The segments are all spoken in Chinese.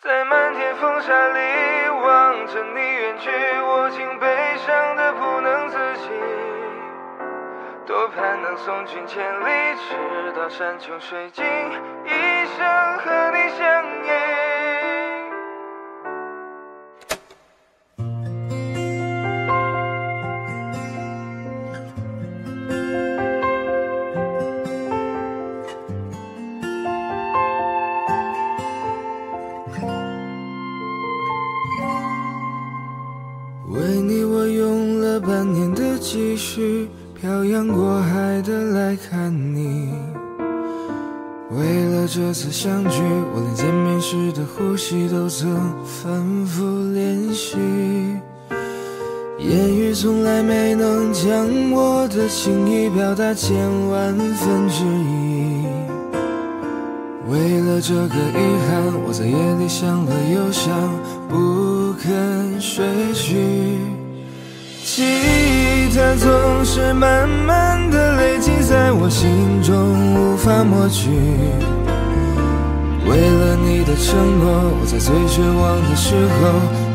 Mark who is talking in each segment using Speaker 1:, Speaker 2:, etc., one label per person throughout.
Speaker 1: 在漫天风沙里望着你远去，我竟悲伤得不能自己。多盼能送君千里，直到山穷水尽，一生和你相依。为你，我用了半年的积蓄，漂洋过海的来看你。为了这次相聚，我连见面时的呼吸都曾反复练习。言语从来没能将我的情意表达千万分之一。为了这个遗憾，我在夜里想了又想，不总是慢慢的累积在我心中，无法抹去。为了你的承诺，我在最绝望的时候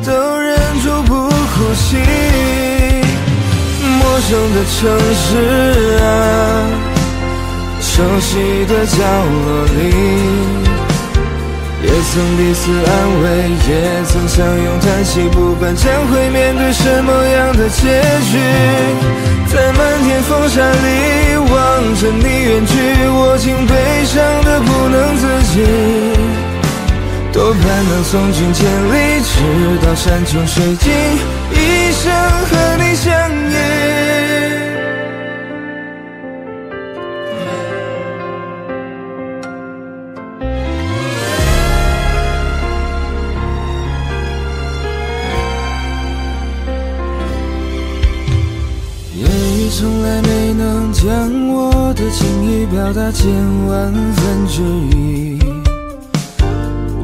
Speaker 1: 都忍住不哭泣。陌生的城市啊。熟悉的角落里，也曾彼此安慰，也曾相拥叹息。不管将会面对什么样的结局，在漫天风沙里望着你远去，我竟悲伤的不能自己。多盼能送君千里，直到山穷水尽，一生和你相从来没能将我的情意表达千万分之一。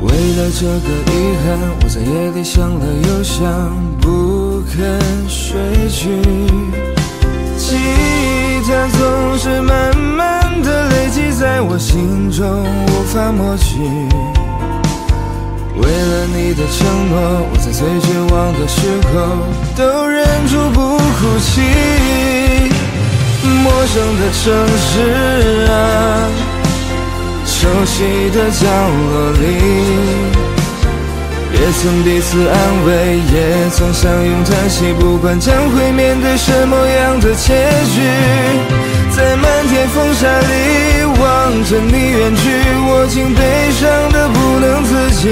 Speaker 1: 为了这个遗憾，我在夜里想了又想，不肯睡去。记忆它总是慢慢的累积在我心中，无法抹去。为了你的承诺，我在最绝望的时候都忍住不哭泣。陌生的城市啊，熟悉的角落里，也曾彼此安慰，也曾相拥叹息。不管将会面对什么样的结局，在漫天风沙里望着你远去，我竟悲伤的不能自己。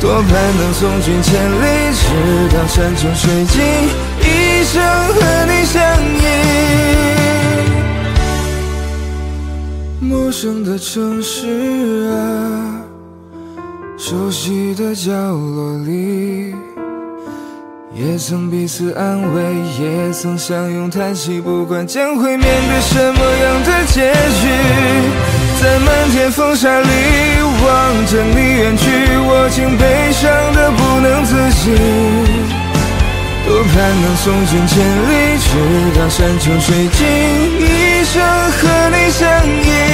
Speaker 1: 多盼能送君千里，直到山穷水尽，陌生的城市啊，熟悉的角落里，也曾彼此安慰，也曾相拥叹息。不管将会面对什么样的结局，在漫天风沙里望着你远去，我竟悲伤的不能自己。多盼能送君千里，直到山穷水尽，一生和你相依。